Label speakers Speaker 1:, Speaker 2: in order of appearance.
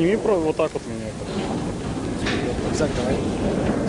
Speaker 1: сними про вот так вот меня.
Speaker 2: Так, давай.